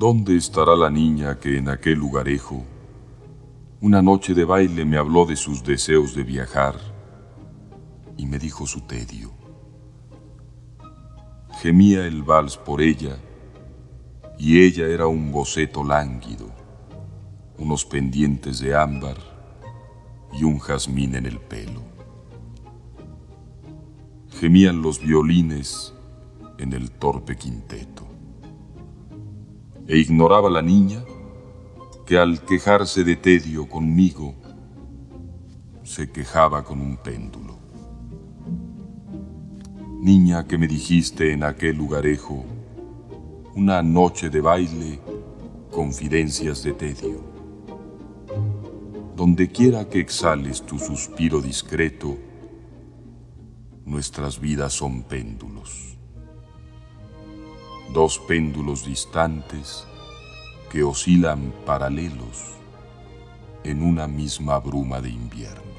¿Dónde estará la niña que en aquel lugarejo una noche de baile me habló de sus deseos de viajar y me dijo su tedio? Gemía el vals por ella y ella era un boceto lánguido, unos pendientes de ámbar y un jazmín en el pelo. Gemían los violines en el torpe quinteto. E ignoraba la niña que al quejarse de tedio conmigo, se quejaba con un péndulo. Niña que me dijiste en aquel lugarejo, una noche de baile, confidencias de tedio. Donde quiera que exhales tu suspiro discreto, nuestras vidas son péndulos. Dos péndulos distantes que oscilan paralelos en una misma bruma de invierno.